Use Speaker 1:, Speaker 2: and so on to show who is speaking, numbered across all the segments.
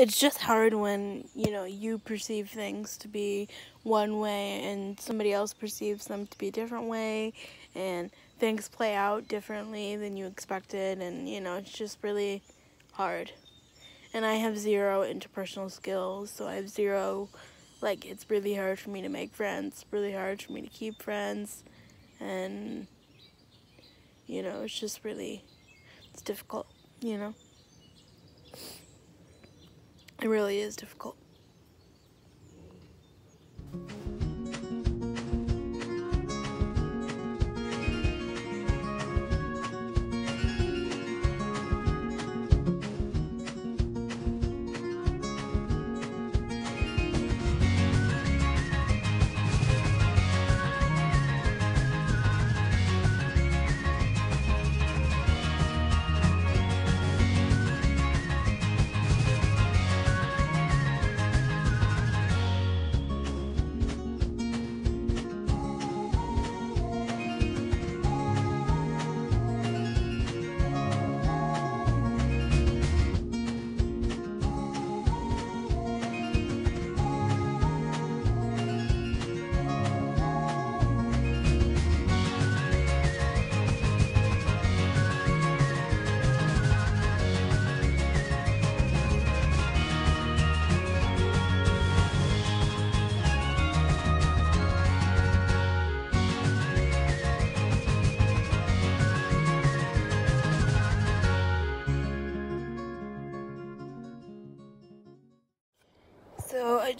Speaker 1: it's just hard when you know you perceive things to be one way and somebody else perceives them to be a different way and things play out differently than you expected and you know it's just really hard. And i have zero interpersonal skills so i have zero like it's really hard for me to make friends really hard for me to keep friends and you know it's just really it's difficult you know it really is difficult.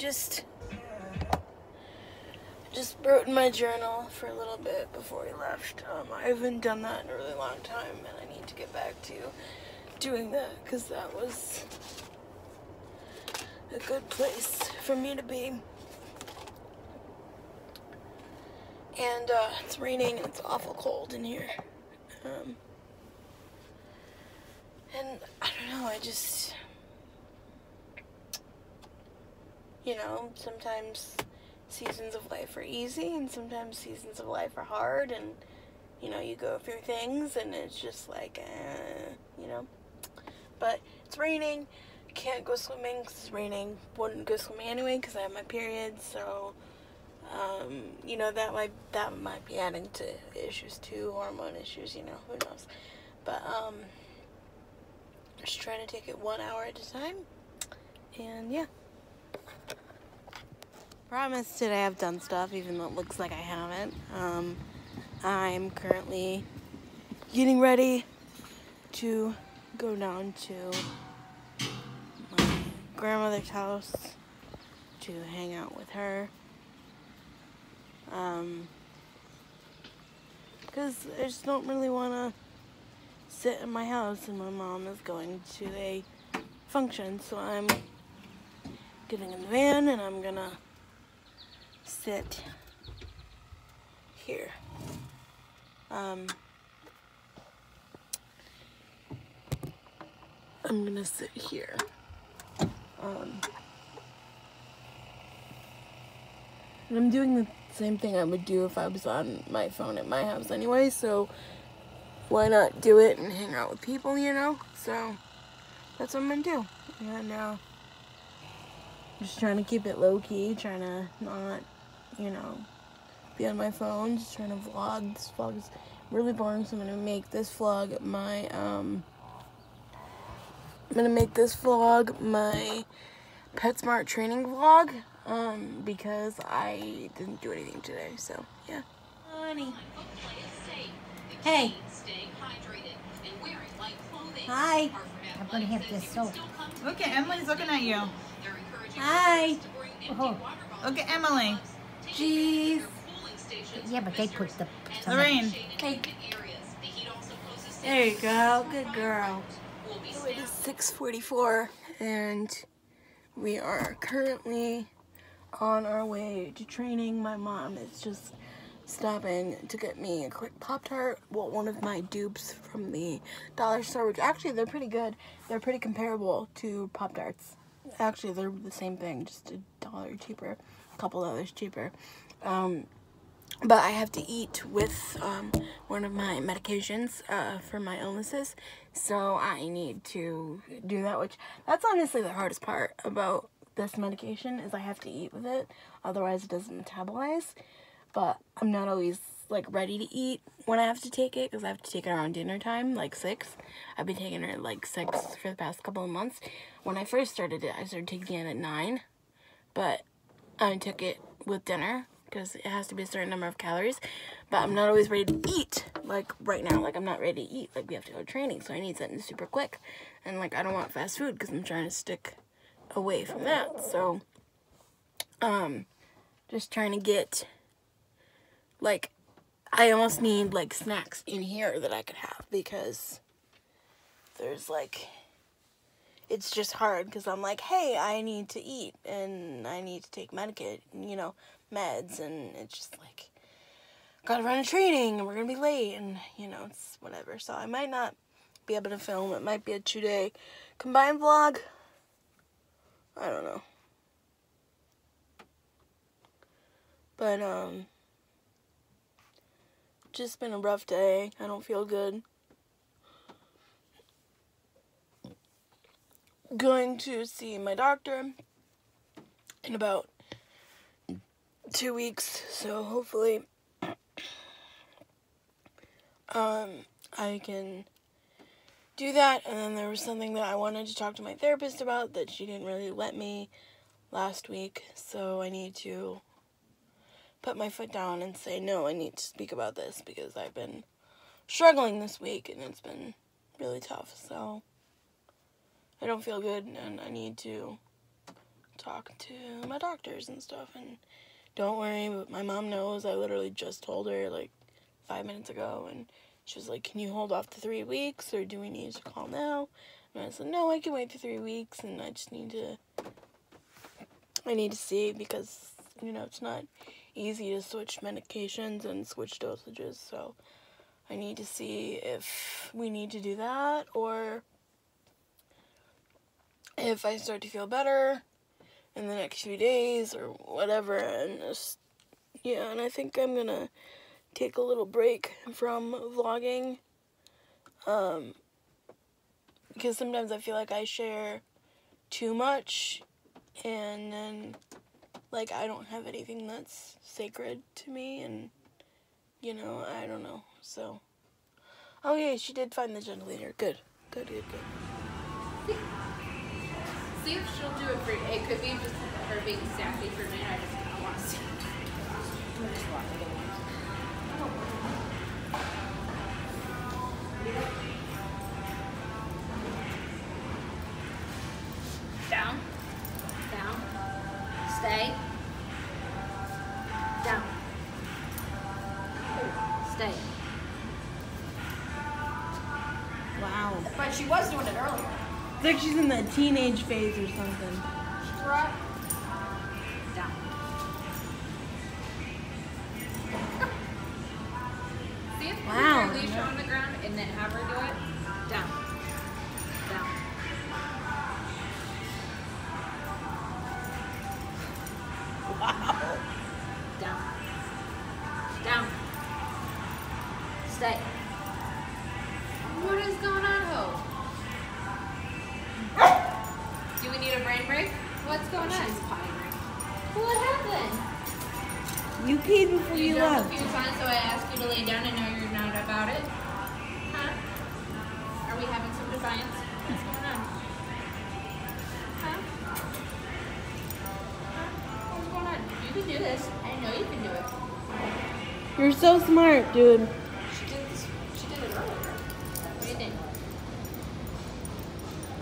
Speaker 1: Just just wrote in my journal for a little bit before we left. Um, I haven't done that in a really long time, and I need to get back to doing that because that was a good place for me to be. And uh, it's raining and it's awful cold in here. Um, and I don't know, I just you know, sometimes seasons of life are easy and sometimes seasons of life are hard and you know, you go through things and it's just like, eh, you know. But it's raining. Can't go swimming it's raining. Wouldn't go swimming anyway because I have my period. So, um, you know, that might that might be adding to issues too, hormone issues. You know, who knows? But um, just trying to take it one hour at a time. And yeah. Promise today I've done stuff, even though it looks like I haven't. Um, I'm currently getting ready to go down to my grandmother's house to hang out with her. Um, because I just don't really want to sit in my house and my mom is going to a function, so I'm getting in the van and I'm gonna sit here. Um, I'm gonna sit here. Um, and I'm doing the same thing I would do if I was on my phone at my house anyway, so why not do it and hang out with people, you know? So that's what I'm gonna do. And now, uh, just trying to keep it low key, trying to not you know, be on my phone, just trying to vlog. This vlog is really boring, so I'm gonna make this vlog my, um, I'm gonna make this vlog my PetSmart training vlog, um, because I didn't do anything today, so, yeah. Honey. Hey. Hi.
Speaker 2: I'm gonna have this soap.
Speaker 3: Look at Emily's looking at you.
Speaker 1: Hi.
Speaker 2: Oh,
Speaker 3: Look at Emily.
Speaker 1: Jeez.
Speaker 2: yeah, but they put the.
Speaker 3: Lorraine.
Speaker 1: Hey. There you go. Good girl. It is 6:44 and we are currently on our way to training. My mom is just stopping to get me a quick Pop Tart. Well, one of my dupes from the dollar store, which actually they're pretty good. They're pretty comparable to Pop Tarts. Actually, they're the same thing, just a dollar cheaper, a couple dollars cheaper. Um, but I have to eat with um, one of my medications uh, for my illnesses, so I need to do that. Which that's honestly the hardest part about this medication is I have to eat with it, otherwise it doesn't metabolize. But I'm not always like ready to eat when I have to take it because I have to take it around dinner time, like six. I've been taking it like six for the past couple of months. When I first started it, I started taking it at nine, but I took it with dinner because it has to be a certain number of calories. But I'm not always ready to eat like right now. Like I'm not ready to eat. Like we have to go to training, so I need something super quick. And like I don't want fast food because I'm trying to stick away from that. So, um, just trying to get like I almost need like snacks in here that I could have because there's like it's just hard because I'm like, hey, I need to eat and I need to take medicate, you know, meds, and it's just like, gotta run a training and we're gonna be late, and you know, it's whatever. So I might not be able to film. It might be a two day combined vlog. I don't know. But, um, just been a rough day. I don't feel good. Going to see my doctor in about two weeks, so hopefully um, I can do that. And then there was something that I wanted to talk to my therapist about that she didn't really let me last week, so I need to put my foot down and say, no, I need to speak about this because I've been struggling this week and it's been really tough. So I don't feel good and I need to talk to my doctors and stuff. And don't worry, but my mom knows. I literally just told her like five minutes ago and she was like, can you hold off the three weeks or do we need to call now? And I said, no, I can wait for three weeks and I just need to, I need to see because, you know, it's not easy to switch medications and switch dosages. So I need to see if we need to do that or if I start to feel better in the next few days or whatever. And just, yeah, and I think I'm gonna take a little break from vlogging. Um, because sometimes I feel like I share too much and then like I don't have anything that's sacred to me and you know, I don't know. So Oh yeah, she did find the Gentle Leader. Good. Good, good, good.
Speaker 4: See if she'll do it for It could be just her being sassy for me. I just I want to see. Down. Down. Stay. Down. Stay.
Speaker 1: Wow.
Speaker 4: But she was doing it.
Speaker 1: It's like she's in the teenage phase or something.
Speaker 4: You,
Speaker 1: You
Speaker 4: jumped a
Speaker 1: left.
Speaker 4: few times, so I asked you to lay down and now you're not about it. Huh? Are we having some defiance? What's going on? Huh? Huh? What's going on? You can do this. I know you can do it.
Speaker 1: You're so smart, dude.
Speaker 4: She did this. She did it earlier. What do you think?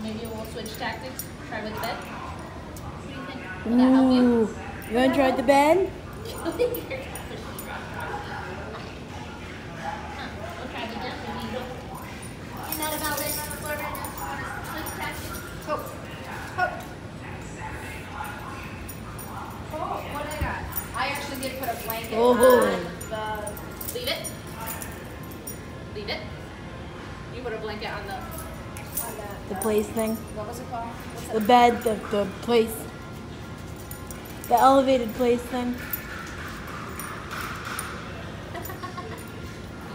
Speaker 4: Maybe we'll switch tactics. Try with the bed. What do you think? Will that help you?
Speaker 1: You wanna try the bed?
Speaker 4: Oh. Leave it. Leave it. You put a blanket on the. The,
Speaker 1: the place thing.
Speaker 4: What was it called? What's
Speaker 1: the bed, the, the place. The elevated place thing.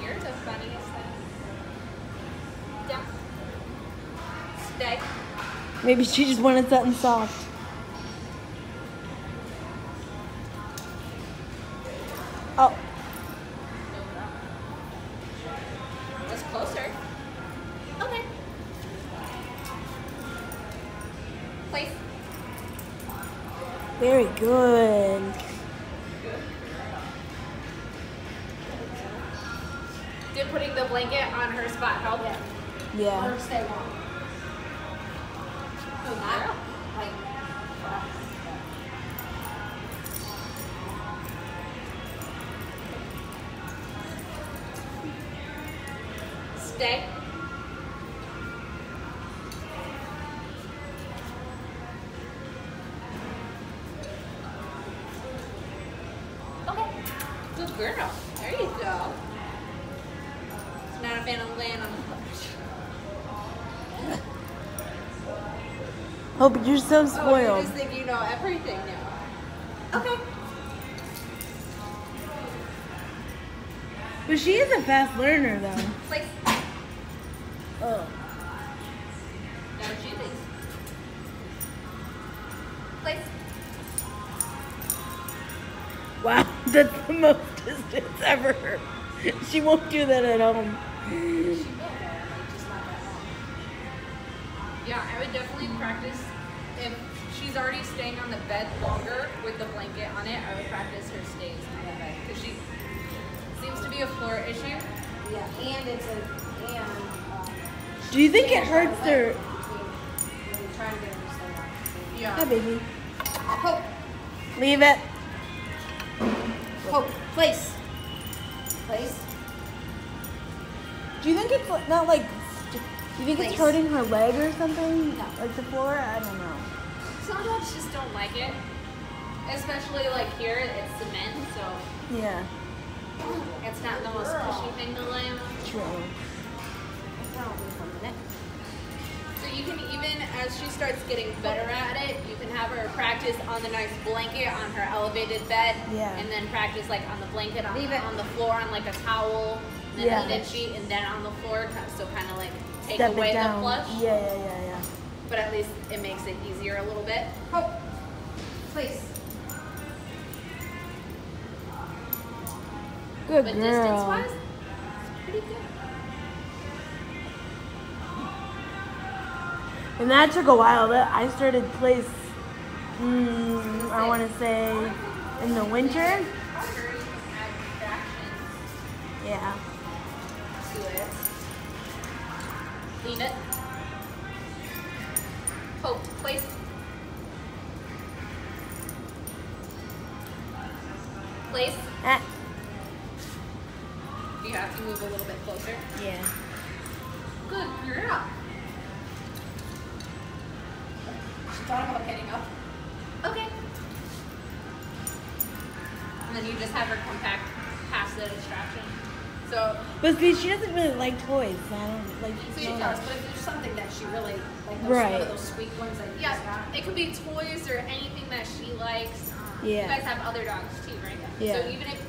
Speaker 4: You're the funniest thing.
Speaker 1: Yeah. Stay.
Speaker 4: Maybe she just wanted something soft. Spot help?
Speaker 1: Yeah.
Speaker 2: Or stay warm. Like,
Speaker 4: Stay.
Speaker 1: Oh, but you're so
Speaker 4: oh,
Speaker 1: spoiled.
Speaker 4: Oh, you just think you know everything now. Okay.
Speaker 1: But she is a fast learner, though.
Speaker 4: Place.
Speaker 1: Oh.
Speaker 4: Now what she thinks. Place.
Speaker 1: Wow, that's the most distance ever. She won't do that at home.
Speaker 4: Yeah, I would definitely practice if she's already staying on the bed longer with the blanket on it. I would practice her stays on the bed because she seems to be a floor issue.
Speaker 2: yeah, and it's a, and, um.
Speaker 1: Do you think it
Speaker 2: and try to
Speaker 1: hurts
Speaker 2: let
Speaker 1: her?
Speaker 2: it between- when you try to get her to stay warm.
Speaker 4: Yeah.
Speaker 1: Hi, baby.
Speaker 2: Hope,
Speaker 1: Leave it.
Speaker 2: hope, place. Place.
Speaker 1: Do you think it's not like? St- Do you think it's
Speaker 2: Place.
Speaker 1: hurting her leg or something?
Speaker 2: No.
Speaker 1: Like the floor? I don't know.
Speaker 4: Some dogs just don't like it, especially like here it's cement, so
Speaker 1: Yeah.
Speaker 4: it's not the most cushy thing to lay on.
Speaker 1: True.
Speaker 2: That'll do for a minute.
Speaker 4: So you can even, as she starts getting better at it, you can have her practice on the nice blanket on her elevated bed,
Speaker 1: Yeah.
Speaker 4: and then practice like on the blanket on,
Speaker 2: Leave it.
Speaker 4: on the floor on like a towel, and then
Speaker 1: Yeah.
Speaker 4: a knit sheet, and then on the floor, ki- so kind of like take
Speaker 1: Step
Speaker 4: away the plush,
Speaker 1: Yeah, yeah, yeah, yeah.
Speaker 4: but at least it makes it easier a little bit.
Speaker 2: Oh, please.
Speaker 1: Good
Speaker 4: But
Speaker 1: girl.
Speaker 4: distance wise, it's pretty good.
Speaker 1: And that took a while. That I started place. Mm, I want to say in the winter.
Speaker 4: Harder, you can add fractions
Speaker 1: Yeah.
Speaker 4: Leave it. Hope, place. Place.
Speaker 1: Ah,
Speaker 4: You have to move a little bit closer.
Speaker 1: yeah.
Speaker 4: Good girl. She thought about getting up. Okay. And then you just have her come back past the distraction. So,
Speaker 1: But see, she doesn't really like toys. I don't like.
Speaker 2: So she does, but if there's something that she really, like those,
Speaker 1: Right.
Speaker 2: one of those squeak ones that
Speaker 4: yeah,
Speaker 2: got.
Speaker 4: it could be toys or anything that she likes. Um,
Speaker 1: Yeah.
Speaker 4: You guys have other dogs too, right?
Speaker 1: Yeah.
Speaker 4: So even if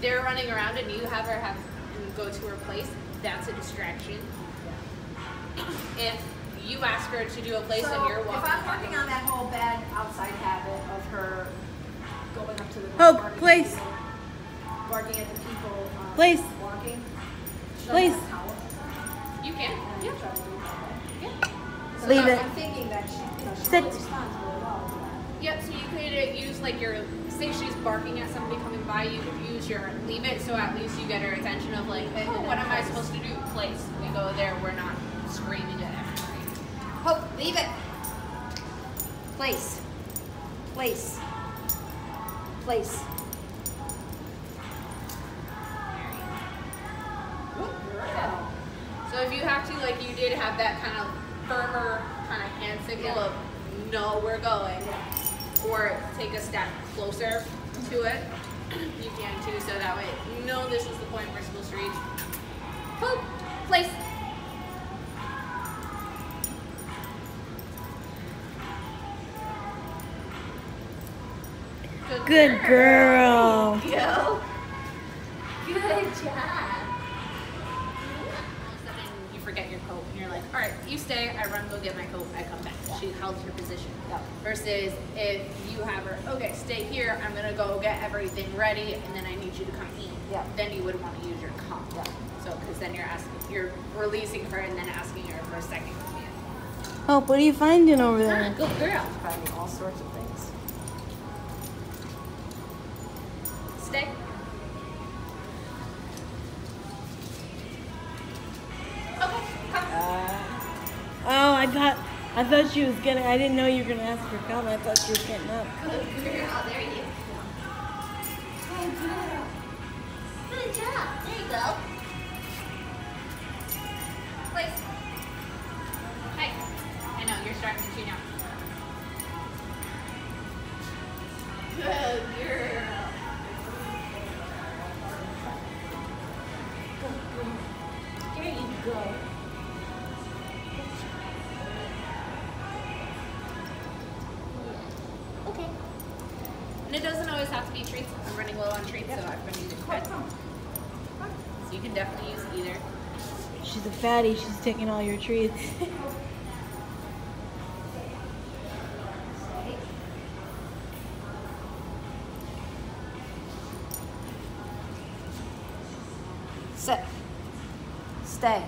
Speaker 4: they're running around and you have her have go to her place, that's a distraction. If you ask her to do a place
Speaker 2: So
Speaker 4: and you're walking.
Speaker 2: if I'm working on that whole bad outside habit of her going up to the
Speaker 1: Oh,
Speaker 2: barking
Speaker 1: place.
Speaker 2: barking at the people, um,
Speaker 1: Place.
Speaker 2: Walking. should I
Speaker 1: Place.
Speaker 2: have a towel?
Speaker 4: you can. Yeah.
Speaker 2: try to do it that.
Speaker 4: Yeah.
Speaker 2: So
Speaker 1: Leave
Speaker 2: no,
Speaker 1: it.
Speaker 2: I'm thinking that she, you know, she
Speaker 1: Sit.
Speaker 2: really well to that.
Speaker 4: Yep, so you could uh, use like your, say she's barking at somebody coming by, you could use your leave it so at least you get her attention of like, oh, what am I supposed to do? Place. We go there, we're not screaming at everybody.
Speaker 2: Hope, leave it. Place. Place. Place. Good girl.
Speaker 4: So if you have to, like you did have that kind of firmer kind of hand signal of no, we're going, or take a step closer to it, you can too. So that way, you know this is the point we're supposed to reach. Hope, place.
Speaker 1: Good girl.
Speaker 4: Go. Good job. You all right, you stay. I run, go get my coat. I come back. She held her position.
Speaker 2: Yeah.
Speaker 4: Versus if you have her, okay, stay here. I'm gonna go get everything ready, and then I need you to come eat.
Speaker 2: Yeah.
Speaker 4: Then you would want to use your comp.
Speaker 2: Yeah.
Speaker 4: So, because then you're asking, you're releasing her, and then asking her for a second command.
Speaker 1: Oh, what are you finding over
Speaker 4: Ah,
Speaker 1: there?
Speaker 4: good girl.
Speaker 2: Finding all sorts of things.
Speaker 1: I thought she was gonna. I didn't know you were gonna ask for come. I thought she was getting up.
Speaker 4: Girl. There you go. Good job. There you go. Place. Hey. I know, you're starting to tune out.
Speaker 1: She's a fatty. She's taking all your treats.
Speaker 2: Sit. Stay.